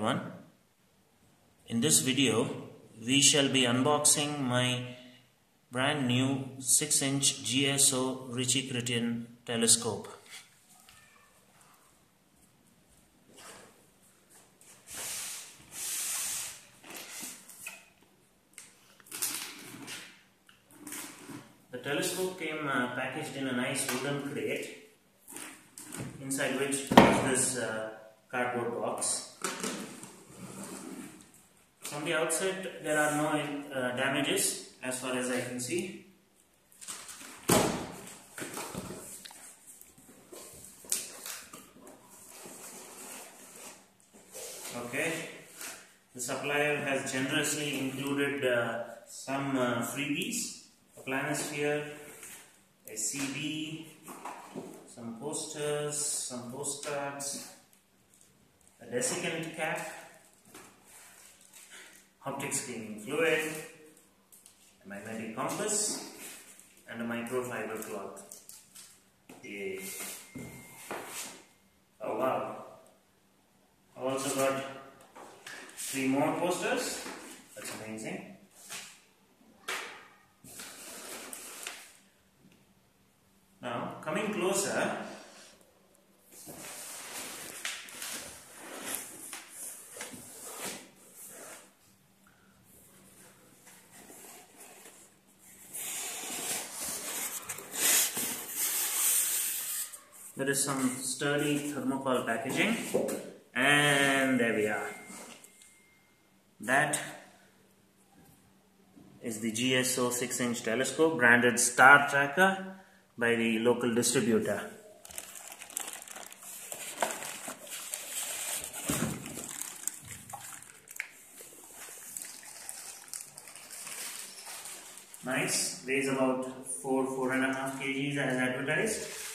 everyone. In this video we shall be unboxing my brand new 6 inch GSO Ritchey-Chrétien telescope. The telescope came uh, packaged in a nice wooden crate inside which is this uh, cardboard box from the outset, there are no uh, damages as far as I can see. Okay, the supplier has generously included uh, some uh, freebies, a planisphere, a CD, some posters, some postcards, a desiccant cap, optic cleaning fluid, a magnetic compass, and a microfiber cloth. Yay. Oh wow. I've also got three more posters. That's amazing. Now, coming closer, there is some sturdy thermocol packaging. And there we are. That is the GSO 6 inch telescope branded Star Tracker by the local distributor. Nice. Weighs about 4 four and a half kgs as advertised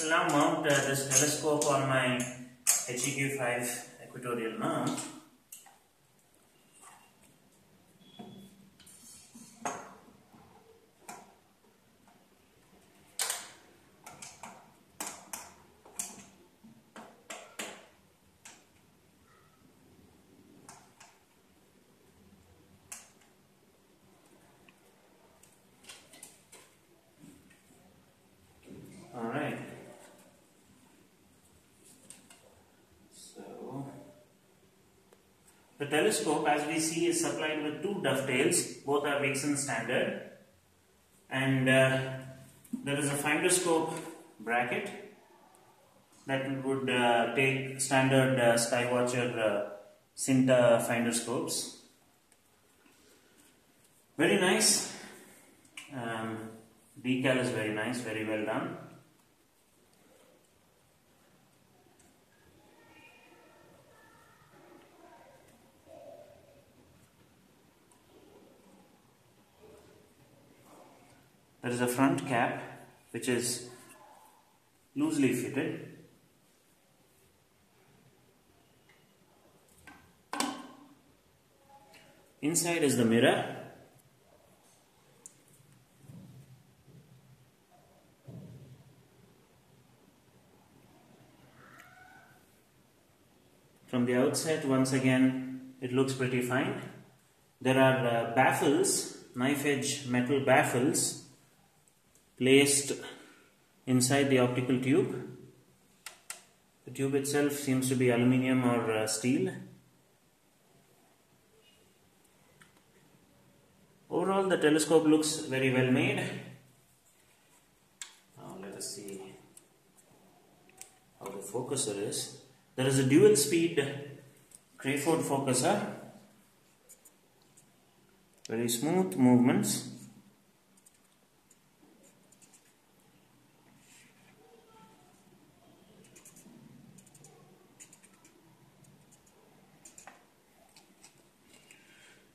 I'll now mount uh, this telescope on my HEQ5 equatorial mount. Alright. So, the telescope as we see is supplied with two dovetails, both are Vixen standard and uh, there is a finder scope bracket that would uh, take standard uh, Skywatcher uh, Synta finder scopes. Very nice. Um, decal is very nice, very well done. There is a front cap which is loosely fitted. Inside is the mirror. From the outside, once again, it looks pretty fine. There are uh, baffles, knife edge metal baffles placed inside the optical tube. The tube itself seems to be aluminium or uh, steel. Overall, the telescope looks very well made. Now, let us see how the focuser is. There is a dual speed Crayford focuser. Very smooth movements.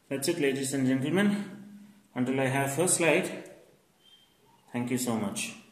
That's it, ladies and gentlemen. Until I have first slide, thank you so much.